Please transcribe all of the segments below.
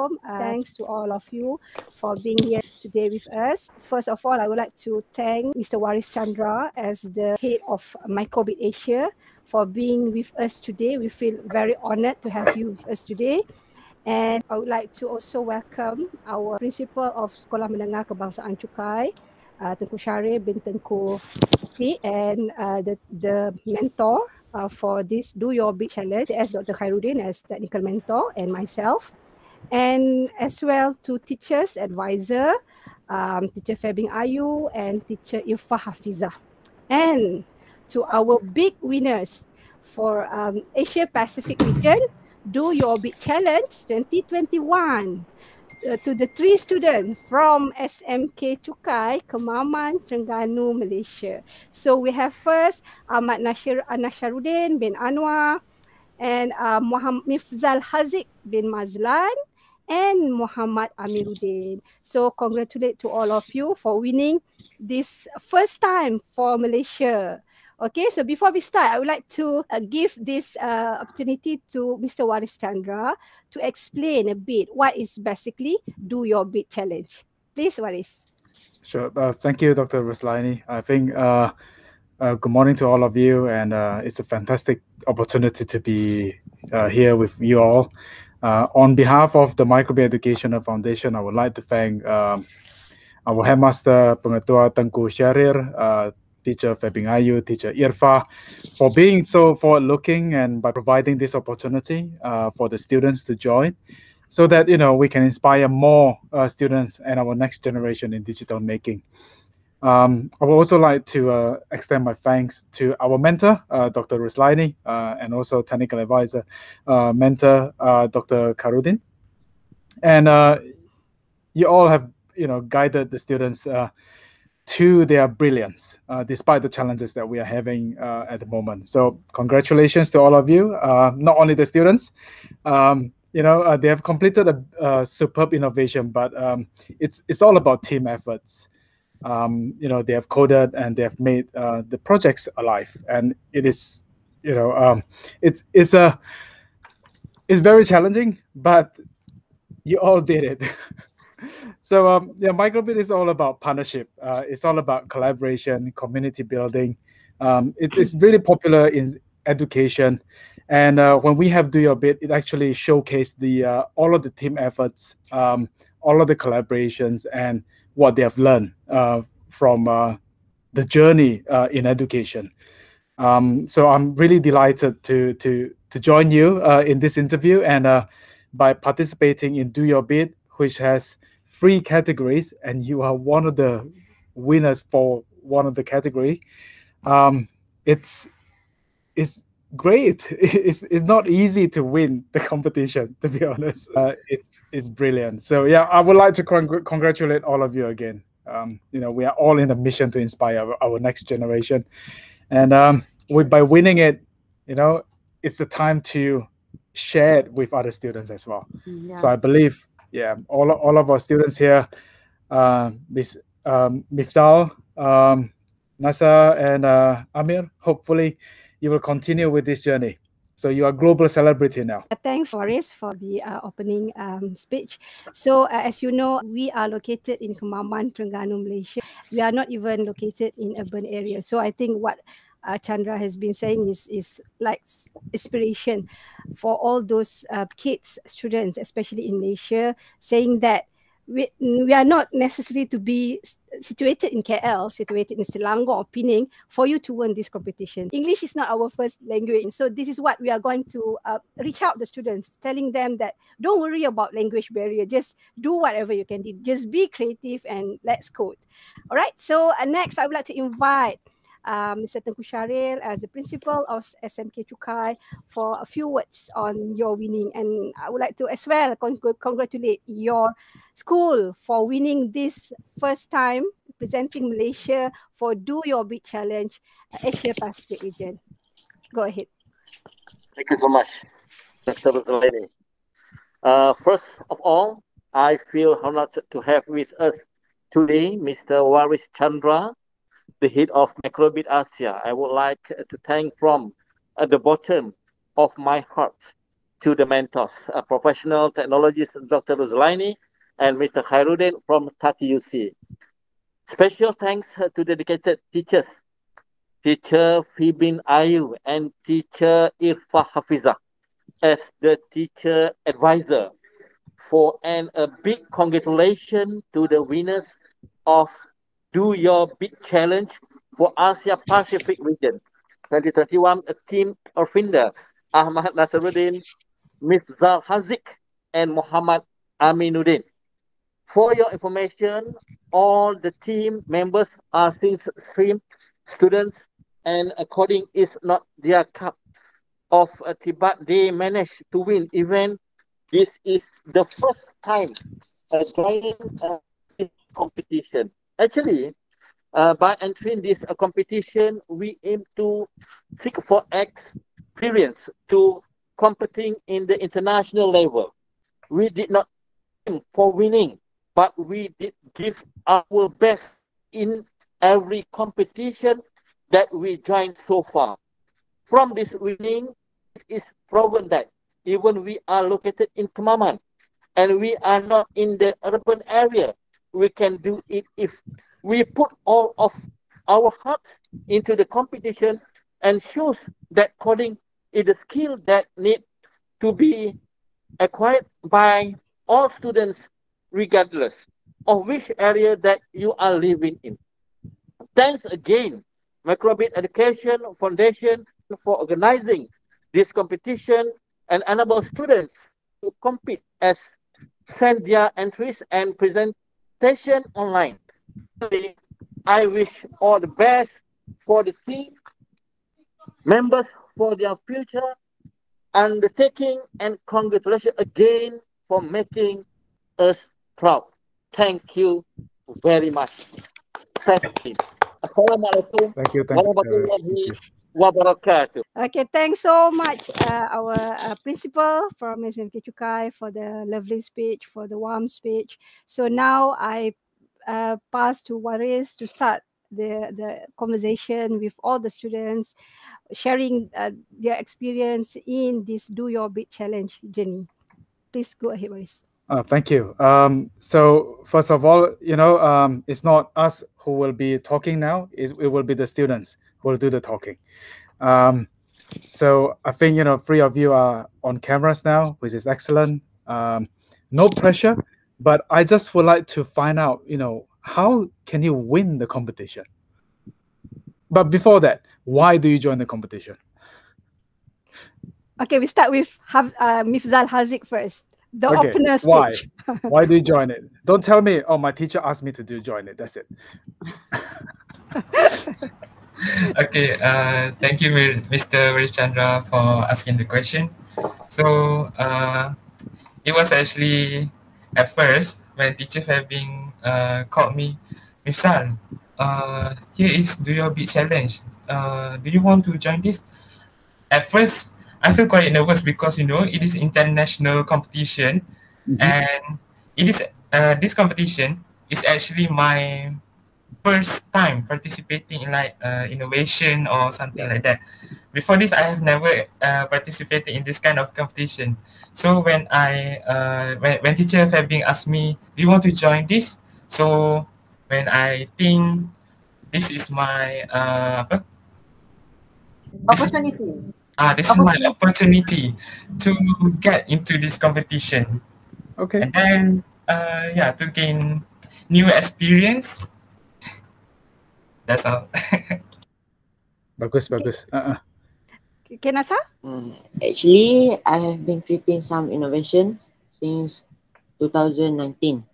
Assalamualaikum. Uh, thanks to all of you for being here today with us. First of all, I would like to thank Mr. Waris Chandra as the head of Microbit Asia for being with us today. We feel very honored to have you with us today. And I would like to also welcome our principal of Sekolah Menengah Kebangsaan Chukai, uh, Tengku Syarif bin Tengku Cik, and uh, the, the mentor uh, for this Do Your Bit Challenge as Dr. Khairuddin as technical mentor and myself. And as well to teachers, advisor, um, teacher Fabing Ayu and teacher Irfa Hafiza. And to our big winners for um, Asia Pacific region, Do Your Bit Challenge 2021 uh, to the three students from SMK Cukai, Kemaman, Terengganu, Malaysia. So we have first Ahmad Nashir, Nasharuddin bin Anwar and uh, Muhammad Mifzal Haziq bin Mazlan and Muhammad Amiruddin. So congratulate to all of you for winning this first time for Malaysia. Okay, so before we start, I would like to uh, give this uh, opportunity to Mr. Waris Chandra to explain a bit what is basically Do Your Bit Challenge. Please, Waris. Sure. Uh, thank you, Dr. Ruzlaini. I think uh, uh, good morning to all of you, and uh, it's a fantastic opportunity to be here with you all. On behalf of the Microbit Educational Foundation, I would like to thank um, our headmaster, Pengetua Tengku Syahrir, teacher Febing Ayu, teacher Irfa, for being so forward-looking and by providing this opportunity uh, for the students to join, so that you know we can inspire more uh, students and our next generation in digital making. Um, I would also like to uh, extend my thanks to our mentor, uh, Dr. Ruzlaini, uh, and also technical advisor, uh, mentor, Dr. Khairuddin. And you all have, you know, guided the students to their brilliance, uh, despite the challenges that we are having uh, at the moment. So congratulations to all of you, uh, not only the students. Um, you know, uh, they have completed a, a superb innovation, but um, it's it's all about team efforts. Um, you know, they have coded and they have made uh, the projects alive, and it is, you know, um, it's it's a it's very challenging, but you all did it. so um, yeah, microbit is all about partnership. Uh, it's all about collaboration, community building. Um, it's it's really popular in education, and uh, when we have do your bit, it actually showcased the uh, all of the team efforts, um, all of the collaborations, and what they have learned uh, from uh, the journey uh, in education. Um, so I'm really delighted to to to join you in this interview and by participating in Do Your Bit, which has three categories, and you are one of the winners for one of the category. Um, it's it's great. It's it's not easy to win the competition, to be honest. Uh, it's it's brilliant. So yeah, I would like to congr- congratulate all of you again. Um, you know, we are all in a mission to inspire our, our next generation, and um, we, by winning it, you know, it's the time to share it with other students as well. Yeah. So I believe yeah, all, all of our students here, uh, Miss um, Miftal, um, Nasa, and uh, Amir, hopefully you will continue with this journey. So you are a global celebrity now. Thanks, Waris, for the uh, opening um, speech. So uh, as you know, we are located in Kemaman, Terengganu, Malaysia. We are not even located in urban area. So I think what uh, Chandra has been saying is is like inspiration for all those uh, kids, students, especially in Malaysia, saying that we, we are not necessary to be situated in KL, situated in Selangor or Penang for you to win this competition. English is not our first language. So this is what we are going to uh, reach out the students, telling them that don't worry about language barrier. Just do whatever you can do. Just be creative and let's code. All right. So uh, next, I would like to invite um, Mr. Tengku Syaril as the principal of SMK Chukai for a few words on your winning. And I would like to as well con- congratulate your school for winning this first time presenting Malaysia for Do Your Bit Challenge Asia Pacific region. Go ahead. Thank you so much, Dr. Ruzlaini. Uh, first of all, I feel honored to have with us today Mr. Waris Chandra, the head of Microbit Asia. I would like to thank from the bottom of my heart to the mentors, professional technologist Dr. Ruzlaini and Mr. Khairuddin from TATiUC. Special thanks to dedicated teachers, teacher Fibin Ayu and teacher Irfa Hafiza as the teacher advisor for and a big congratulations to the winners of Do Your Bit Challenge for Asia Pacific region 2021 a team Orfinda, Ahmad Nasruddin, Mifzal Hazik, and Muhammad Aminuddin. For your information, all the team members are since stream students and according is not their cup of uh, Tibet, they managed to win event. This is the first time joining uh, competition. Actually, uh, by entering this uh, competition, we aim to seek for experience to competing in the international level. We did not aim for winning, but we did give our best in every competition that we joined so far. From this winning, it is proven that even we are located in Kemaman and we are not in the urban area, we can do it if we put all of our heart into the competition and shows that coding is a skill that need to be acquired by all students regardless of which area that you are living in. Thanks again, Microbit Education Foundation for organizing this competition and enable students to compete as send their entries and presentation online. I wish all the best for the team members for their future undertaking and congratulations again for making us proud. Thank you very much. Thank you. Assalamualaikum thank you, thank warahmatullahi wabarakatuh. Okay, thanks so much, uh, our uh, principal from SMK Chukai for the lovely speech, for the warm speech. So now I uh, pass to Waris to start the the conversation with all the students, sharing uh, their experience in this Do Your Bit Challenge journey. Please go ahead, Waris. Uh, thank you. Um, so first of all, you know, um, it's not us who will be talking now. It, it will be the students who will do the talking. Um, so I think you know, three of you are on cameras now, which is excellent. Um, no pressure, but I just would like to find out, you know, how can you win the competition? But before that, why do you join the competition? Okay, we start with uh, Mifzal Hazik first. The okay. opener speech. Why? why do you join it? Don't tell me, oh, my teacher asked me to do join it. That's it. okay, uh, thank you, Mr. Chandra, for asking the question. So, uh, it was actually at first when teacher have been uh, called me, Mifzal, uh, here is do your bit challenge. Uh, do you want to join this? At first, I feel quite nervous because you know it is international competition, mm-hmm. and it is uh, this competition is actually my first time participating in like uh, innovation or something like that. Before this, I have never uh, participated in this kind of competition. So when I uh, when when teacher been asked me, do you want to join this? So when I think this is my uh, apa? opportunity. This is, ah, this is my opportunity to get into this competition. Okay. And then uh, yeah, to gain new experience. That's all. bagus, bagus. Uh-uh. Kenasa? Um, actually, I have been creating some innovations since 2019.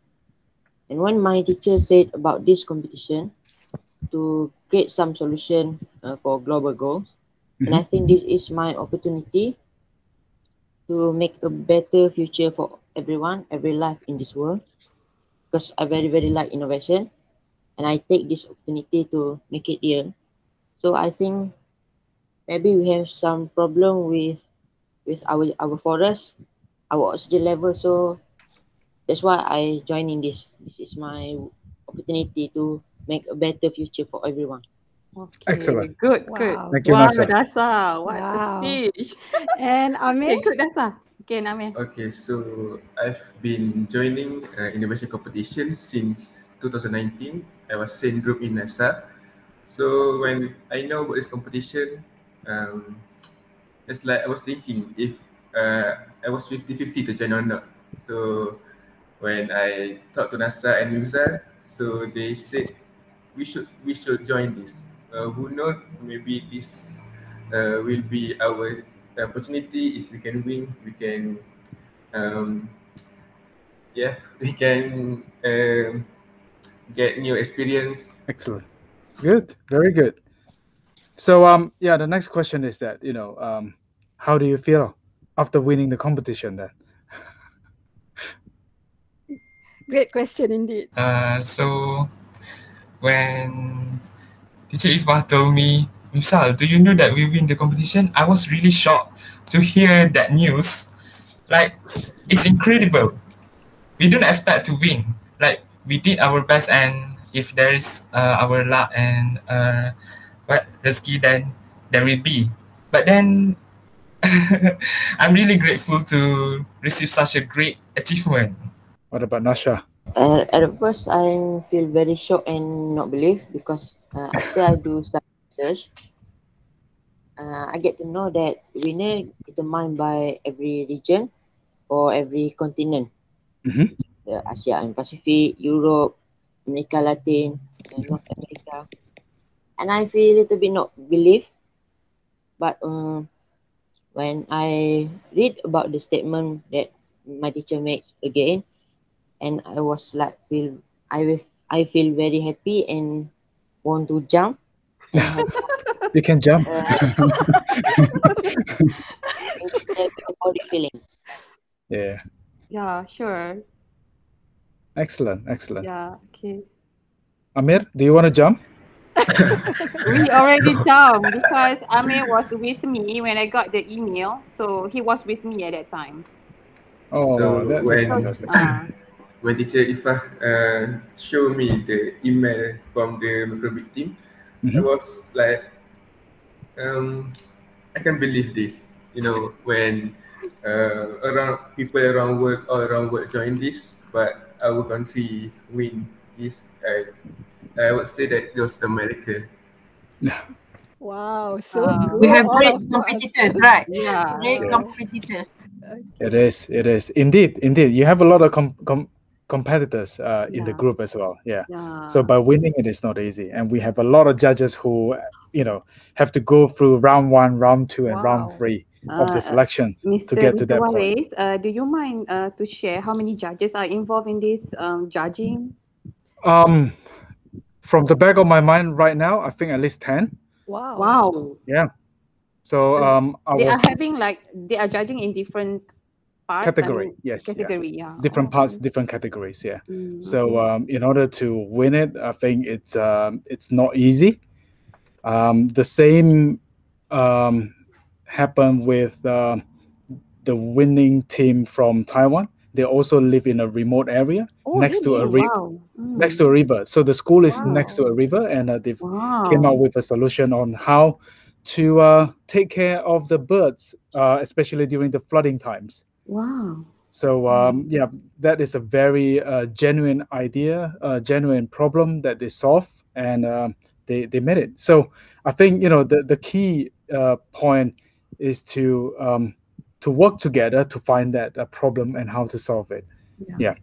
And when my teacher said about this competition to create some solution uh, for global goals, mm-hmm. and I think this is my opportunity to make a better future for everyone, every life in this world. Because I very, very like innovation and I take this opportunity to make it real. So I think maybe we have some problem with with our our forest, our oxygen level. So that's why I join in this. This is my opportunity to make a better future for everyone. Okay. Excellent. Good, wow. good. Thank you, wow, Nasa. Nasa. What wow. a speech. and Amin? Okay, good, Nasa. Okay, Namir. Okay, so I've been joining uh, innovation competition since 2019. I was same group in Nasa. So when I know about this competition, um, it's like I was thinking if uh, I was 50-50 to join or not. So when I talked to Nasa and Muzal, so they said we should we should join this. Uh, who knows? Maybe this uh, will be our opportunity. If we can win, we can. Um, yeah, we can um, get new experience. Excellent. Good. Very good. So um yeah, the next question is that, you know, um how do you feel after winning the competition then? Great question indeed. Uh, so when teacher Ifa told me, Misal, do you know that we win the competition? I was really shocked to hear that news. Like, it's incredible. We don't expect to win. Like, we did our best, and if there is uh, our luck and uh, what rezeki, then there will be. But then, I'm really grateful to receive such a great achievement. What about Nasha? Uh, at first, I feel very shocked and not believe because uh, after I do some research, uh, I get to know that winner determined by every region or every continent. Mhm. The Asia and Pacific, Europe, America Latin, and North America. And I feel a little bit not believe, but um, when I read about the statement that my teacher makes again, and I was like feel I will I feel very happy and want to jump. And have You can jump. uh, body feelings. yeah. Yeah, sure. Excellent. Excellent. Yeah, okay. Amir, do you want to jump? We already jumped because Amir was with me when I got the email. So he was with me at that time. Oh, So that, that's when- fantastic. Ah, When teacher Ifah uh, showed me the email from the microbit team, I Mhm. was like, um, I can't believe this. You know, when uh, around people around world all around world join this, but our country win this. I, I would say that it was a miracle. Wow, so good. We have great of us. competitors, right? yeah. Great Yeah. competitors. It is. It is. Indeed. Indeed. You have a lot of com- com- competitors uh, in the group as well. Yeah. Yeah. So by winning it is not easy, and we have a lot of judges who, you know, have to go through round one, round two, and round three of the Uh, selection Mr. to get to Mr. that point. Waris, uh, do you mind uh, to share how many judges are involved in this um, judging? Um, from the back of my mind right now, I think at least ten. Wow. Wow. So So um, I They was are having like they are judging in different parts. I category. Yes. Category. Yeah. Different Oh, parts, different categories. Yeah. Mm, So um, in order to win it, I think it's um, it's not easy. Um, the same um, happened with uh, the winning team from Taiwan. They also live in a remote area oh, next to a really? ri- wow. next to a river. So the school is next to a river, and uh, they've wow. came out with a solution on how to uh, take care of the birds, uh, especially during the flooding times. Wow. So um, yeah, that is a very uh, genuine idea, a genuine problem that they solve, and um, they they made it. So I think you know the the key uh, point is to um, to work together to find that uh, problem and how to solve it. Yeah. Yeah.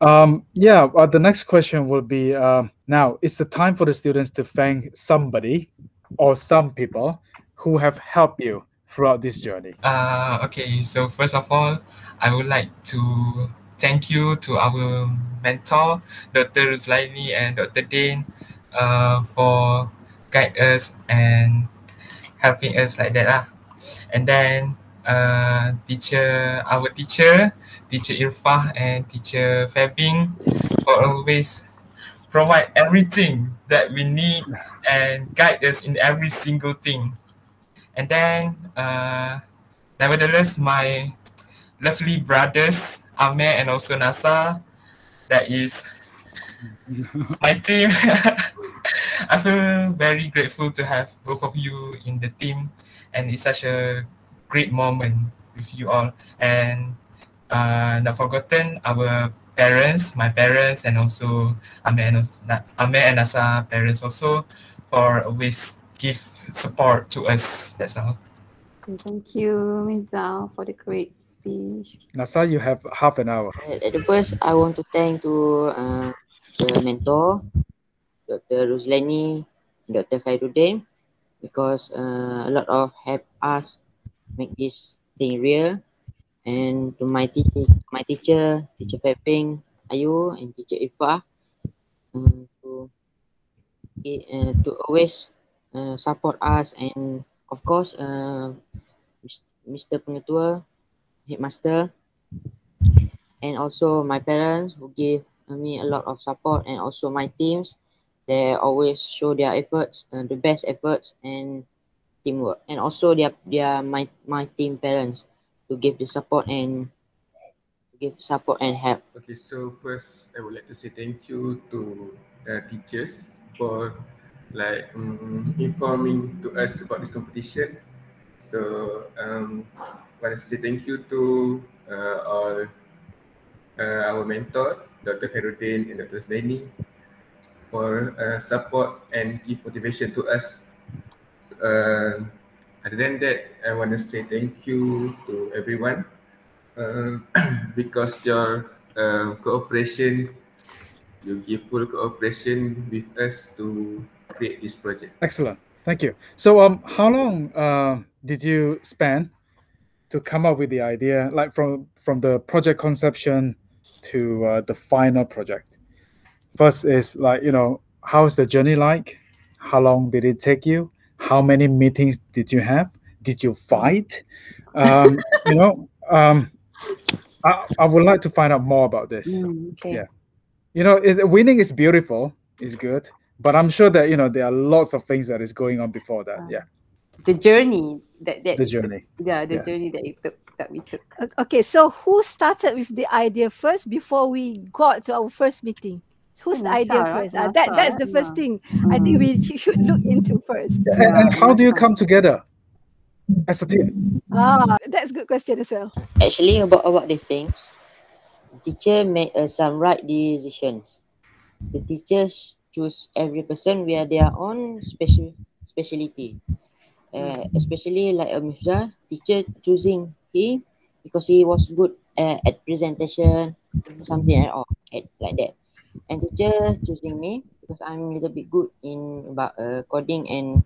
Um, yeah. Uh, the next question will be um, now. It's the time for the students to thank somebody or some people who have helped you throughout this journey. Uh, okay, so first of all, I would like to thank you to our mentor, Dr. Ruzlaini and Dr. Dane, uh, for guide us and helping us like that. lah. And then uh, teacher, our teacher, teacher Irfah and teacher Fabing for always provide everything that we need and guide us in every single thing. And then, uh, nevertheless, my lovely brothers, Amir and also Nasa, that is my team. I feel very grateful to have both of you in the team, and it's such a great moment with you all. And uh, not forgotten our parents, my parents, and also Ame and, Ame and parents also for always give support to us. That's all. Thank you, Ms. Zhao, for the great speech. Nasa, you have half an hour. At the first, I want to thank to uh, the mentor, Dr. Ruslani, Dr. Khairuddin, because uh, a lot of help us make this thing real. And to my teacher, my teacher, teacher Peping, Ayu, and teacher Ifa, um, to uh, to always uh, support us and of course uh, Mr. Pengetua, headmaster, and also my parents who give me a lot of support and also my teams they always show their efforts uh, the best efforts and teamwork and also their their my my team parents to give the support and give support and help okay so first i would like to say thank you to the teachers for like um, informing to us about this competition so um I want to say thank you to uh, all uh, our mentor Dr. Khairuddin and Dr. Zaini for uh, support and give motivation to us. Uh, other than that, I want to say thank you to everyone uh, because your uh, cooperation, you give full cooperation with us to create this project. Excellent. Thank you. So, um, how long uh, did you spend to come up with the idea, like from from the project conception to uh, the final project? First is like you know how's the journey like? How long did it take you? How many meetings did you have? Did you fight? Um, you know, um, I, I would like to find out more about this. Mm, okay. Yeah, you know, it, winning is beautiful, is good, but I'm sure that you know there are lots of things that is going on before that. Yeah, The journey that that the journey. yeah the Yeah. journey that it took that we took. Okay, so who started with the idea first before we got to our first meeting? Whose Nasa, idea right? first? Uh, that that's the first Yeah. thing I think we should look into first. And, and how do you come together as a team? Ah, that's a good question as well. actually about about these things teacher made uh, some right decisions the teachers choose every person via their own special speciality uh, especially like Mifda, teacher choosing him because he was good uh, at presentation something like all at, like that and teacher choosing me because I'm a little bit good in about uh, coding and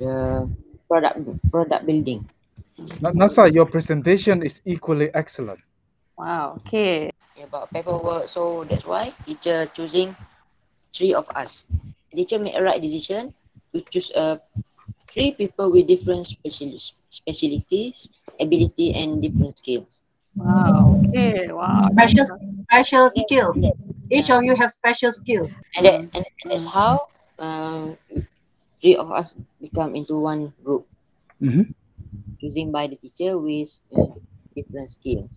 the product product building Nasa, your presentation is equally excellent. Wow. Okay. about paperwork. So that's why teacher choosing three of us. Teacher made a right decision to choose uh, three people with different specialis- specialties, ability, and different skills. Wow. Okay. Wow. special special skills. Each of you have special skills. And that, and that's how um, three of us become into one group, Mhm. choosing by the teacher with uh, different skills.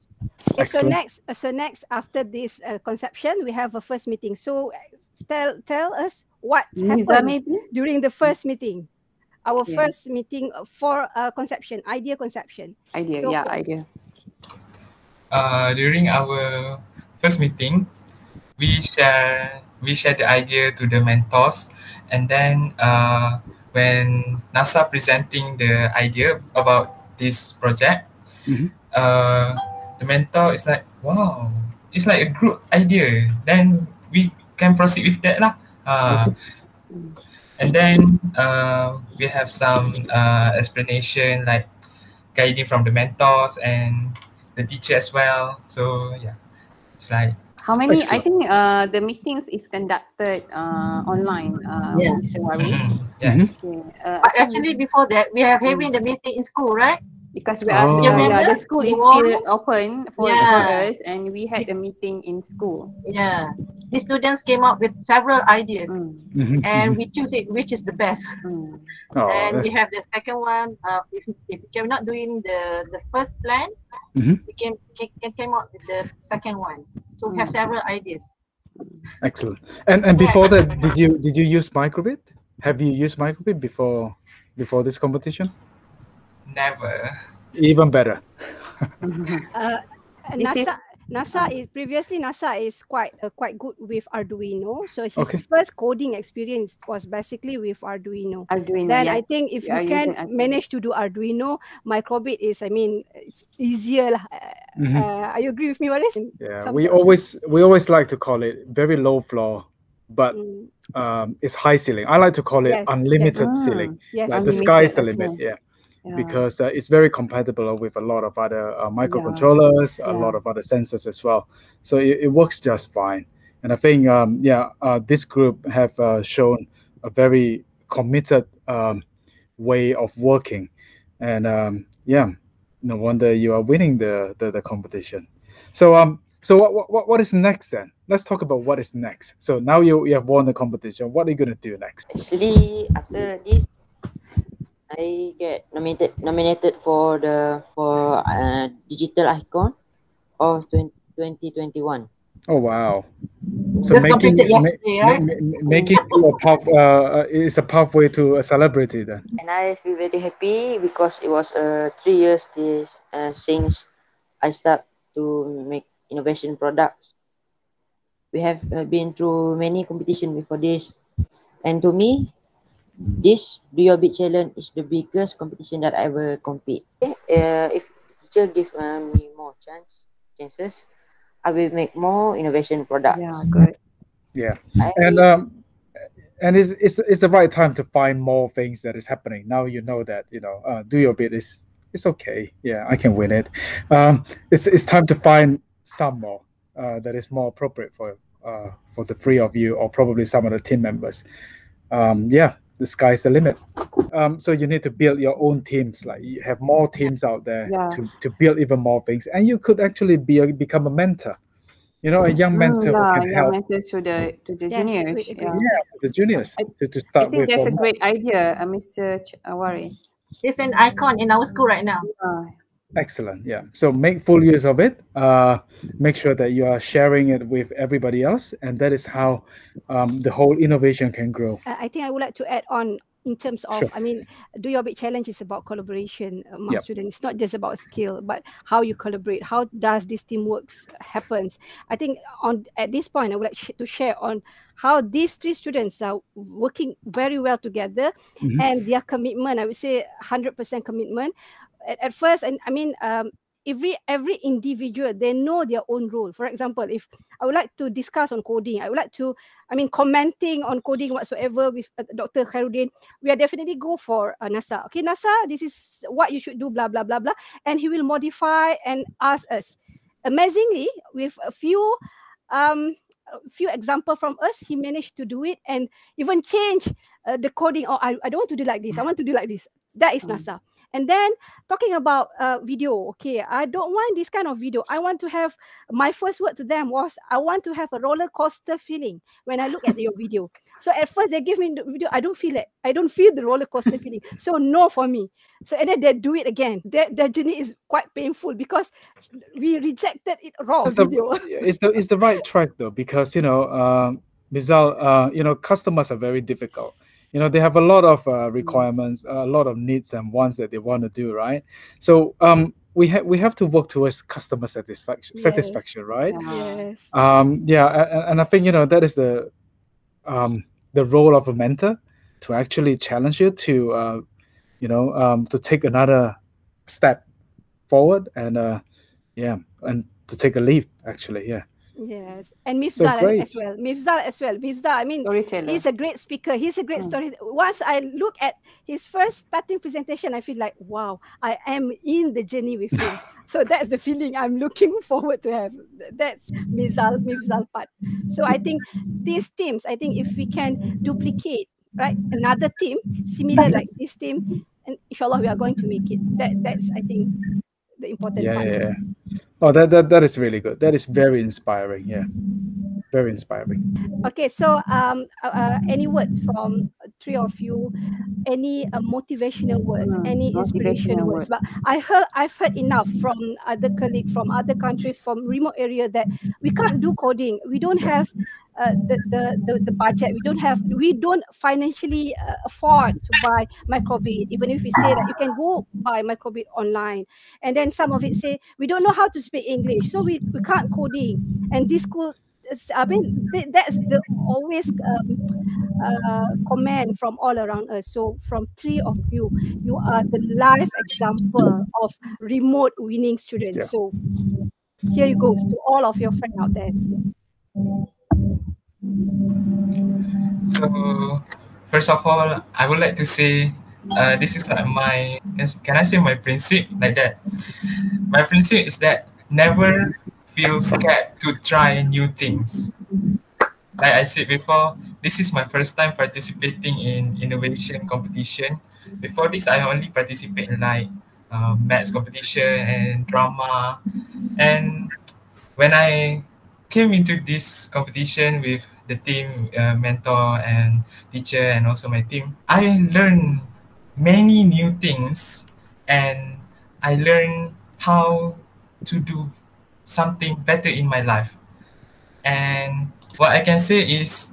Okay, so next, uh, so next after this uh, conception, we have a first meeting. So uh, tell tell us what Niza happened maybe? during the first meeting. Our Yeah. first meeting for uh, conception, idea conception. Idea. So- yeah, idea. uh, during our first meeting, we share we share the idea to the mentors, and then uh, when Nasa presenting the idea about this project, Mhm. uh, the mentor is like, "Wow, it's like a group idea." Then we can proceed with that lah. Uh, and then uh, we have some uh, explanation like guiding from the mentors and the teacher as well. So yeah, it's like How many? I think uh, the meetings is conducted uh, online. Uh, Yeah. Mr. Waris. mm, yes. Okay. Uh, But actually, before that, we are having the meeting in school, right? Because we are Oh. yeah, yeah, the school is still open for Yeah. us, and we had a meeting in school. Yeah. The students came up with several ideas, Mm, and we choose it which is the best. mm. Oh, and we have the second one. Uh, if if we are not doing the the first plan, Mhm. we can, can can came up with the second one. So we have Mm. several ideas. excellent. And and before that, did you did you use microbit? Have you used microbit before before this competition? Never. Even better. Uh, Nasa Nasa is previously Nasa is quite uh, quite good with Arduino. So his Okay. first coding experience was basically with Arduino. Arduino. Then yeah. I think if we are you can manage to do Arduino, microbit is I mean it's easier lah. Mhm. Uh, you agree with me, Waris? Yeah, Some we sort always we always like to call it very low floor, but Mm, um, it's high ceiling. I like to call it Yes, yes. unlimited Ah, ceiling. yes. Like the sky is the Unlimited, limit. Yeah. Yeah. because uh, it's very compatible with a lot of other uh, microcontrollers, a Yeah. lot of other sensors as well. So it, it works just fine. And I think, um, yeah, uh, this group have uh, shown a very committed um, way of working, and um, yeah, no wonder you are winning the the, the competition. So um, so what, what what is next then? Let's talk about what is next. So now you you have won the competition. What are you gonna do next? Actually, after this, I get nominated nominated for the for uh, digital icon of 20, 2021. Oh wow! So Just making completed ma- yesterday, ma- right? ma- ma- making you a path uh, uh, is a pathway to a celebrity then. And I feel very happy because it was uh, three years this, uh, since I start to make innovation products. We have uh, been through many competition before this, and to me, this Do Your Bit Challenge is the biggest competition that I ever compete. Uh, if teacher give uh, me more chance chances, I will make more innovation products. Yeah, good. Yeah, I, and um, and it's, it's it's the right time to find more things that is happening. Now you know that you know uh, do your bit is it's okay. Yeah, I can win it. Um, it's it's time to find some more uh, that is more appropriate for uh, for the three of you or probably some of the team members. Um, yeah, the sky's the limit. Um, so you need to build your own teams. Like you have more teams out there Yeah. to to build even more things, and you could actually be a, become a mentor. You know, a young Mm, mentor who yeah, can yeah, help mentor to the to the Yes, juniors. agree, agree. Yeah. yeah, the juniors I- to, to I think with. that's a more. great idea, uh, Mr. Ch- uh, Waris. It's an icon in our school right now. Uh, Excellent. Yeah. So make full use of it. Uh, make sure that you are sharing it with everybody else, and that is how um, the whole innovation can grow. I think I would like to add on in terms of, Sure. I mean, do your bit challenge is about collaboration among Yep. students. It's not just about skill, but how you collaborate. How does this teamwork happens? I think on at this point, I would like sh- to share on how these three students are working very well together Mhm. and their commitment. I would say hundred percent commitment. At, at first, and I mean, um, every every individual they know their own role. For example, if I would like to discuss on coding, I would like to I mean, commenting on coding whatsoever with uh, Dr. Khairuddin, we are definitely go for uh, Nasa. Okay, Nasa, this is what you should do, blah, blah, blah, blah. And he will modify and ask us. Amazingly, with a few um, a few example from us, he managed to do it and even change uh, the coding. Or I, I don't want to do like this. I want to do like this. That is Mm. Nasa. And then talking about uh, video, okay, I don't want this kind of video. I want to have my first word to them was I want to have a roller coaster feeling when I look at your video. So at first they give me the video, I don't feel it. I don't feel the roller coaster feeling. So no for me. So and then they do it again. Their, that journey is quite painful because we rejected it raw It's the, it's the it's the right track though because you know um, Mizal, uh, you know customers are very difficult. You know they have a lot of uh, requirements, a lot of needs and wants that they want to do, right? So um, we have we have to work towards customer satisfaction, Yes. satisfaction, right? yeah. Yes. um yeah a- a- and i think you know that is the um the role of a mentor to actually challenge you to uh you know um to take another step forward and uh yeah and to take a leap actually yeah Yes. And So Mifzal great. as well. Mifzal as well. Mifzal, I mean, He's a great speaker. He's a great Mm. story. Once I look at his first starting presentation, I feel like, wow, I am in the journey with him. so that's the feeling I'm looking forward to have. That's Mizal, Mizal part. So I think these teams, I think if we can duplicate, right, another team similar like this team, and inshallah we are going to make it. That that's I think the important yeah part. yeah, yeah. Oh that, that that is really good that is very inspiring yeah very inspiring Okay, so um, uh, uh, any words from three of you? Any uh, motivational words? Any inspirational motivational words? But I heard, I've heard enough from other colleagues from other countries, from remote area that we can't do coding. We don't have uh, the, the, the the budget. We don't have we don't financially uh, afford to buy microbit. Even if we say that you can go buy microbit online, and then some of it say we don't know how to speak English, so we, we can't coding. And this school, I mean, that's the always um, uh, comment from all around us. So from three of you, you are the live example of remote winning students. Yeah. So here you go to all of your friends out there. So, first of all, I would like to say uh, this is like my can I say my principle like that? My principle is that never feel scared to try new things. Like I said before, this is my first time participating in innovation competition. Before this, I only participate in like uh, maths competition and drama. And when I came into this competition with the team, uh, mentor and teacher, and also my team, I learned many new things, and I learned how to do something better in my life. And what I can say is,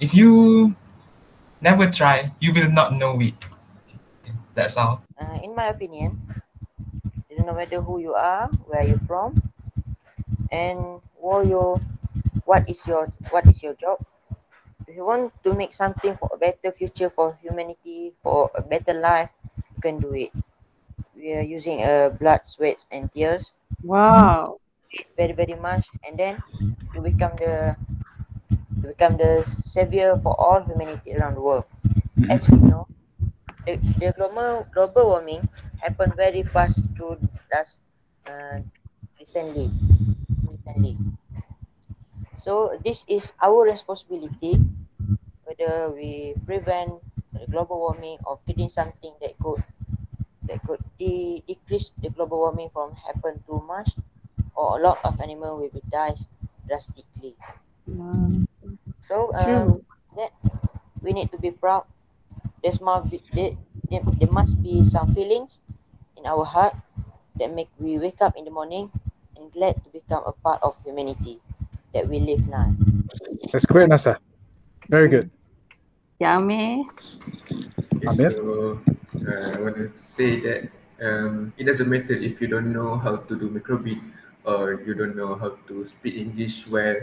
if you never try, you will not know it. That's all. Uh, in my opinion, no matter who you are, where you're from, and what your what is your what is your job. If you want to make something for a better future for humanity, for a better life, you can do it. We are using uh, blood, sweat, and tears. Wow. Very very much, and then you become the you become the savior for all humanity around the world. As we know, the, the global global warming happened very fast through us uh. Recently. So this is our responsibility whether we prevent global warming or creating something that could that could de- decrease the global warming from happen too much or a lot of animal will be dies drastically. Wow. So um, that we need to be proud. There's must be there, there, there must be some feelings in our heart that make we wake up in the morning and glad to become a part of humanity that we live now. That's great, Nasa. Very good. Yame. Okay, so uh, I want to say that um, it doesn't matter if you don't know how to do microbit or you don't know how to speak English well.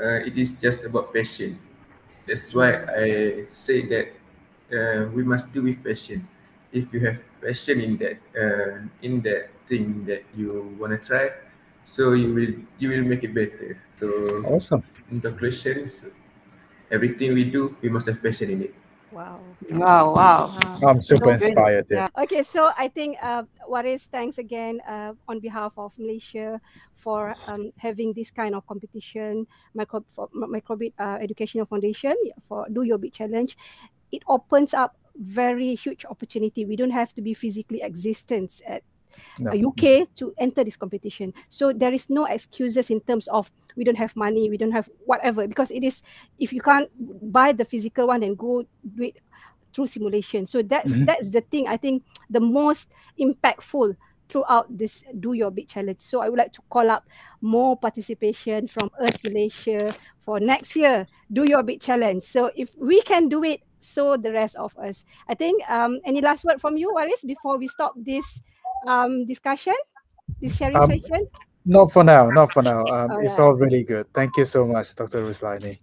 Uh, it is just about passion. That's why I say that uh, we must do with passion. If you have passion in that uh, in that thing that you want to try, so you will you will make it better. So Awesome. in conclusion, everything we do, we must have passion in it. Wow. Wow, wow. I'm super So inspired. Yeah. Okay, so I think uh, Waris, thanks again uh, on behalf of Malaysia for um, having this kind of competition, micro for Microbit uh, Educational Foundation for Do Your Bit Challenge. It opens up very huge opportunity. We don't have to be physically existent at No. uh, UK to enter this competition. So there is no excuses in terms of we don't have money, we don't have whatever, because it is if you can't buy the physical one and go do it through simulation. So that's Mhm. that's the thing I think the most impactful throughout this do your big challenge. So I would like to call up more participation from us Malaysia for next year. Do your big challenge. So if we can do it, so the rest of us. I think um any last word from you, Waris, before we stop this um discussion, this sharing Um, session? Not for now. Not for now. Um, it's Alright. all really good. Thank you so much, Dr. Ruzlaini.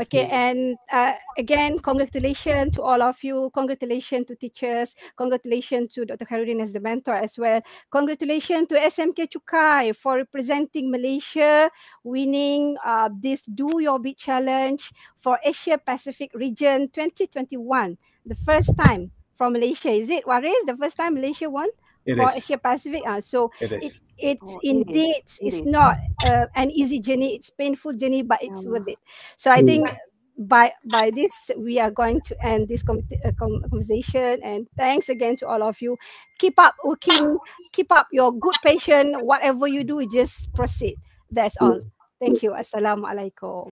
Okay, and uh, again, congratulations to all of you. Congratulations to teachers. Congratulations to Dr. Khairudin as the mentor as well. Congratulations to SMK Chukai for representing Malaysia, winning uh, this Do Your Bit Challenge for Asia Pacific region 2021. The first time from Malaysia. Is it, Waris? The first time Malaysia won It for is. Asia Pacific? Uh, so It it, is. Oh, it indeed is. It it's is. not uh, an easy journey it's painful journey but it's Yeah. worth it so i think by by this we are going to end this com- uh, com- conversation and thanks again to all of you keep up working keep up your good patient whatever you do just proceed that's all thank you assalamualaikum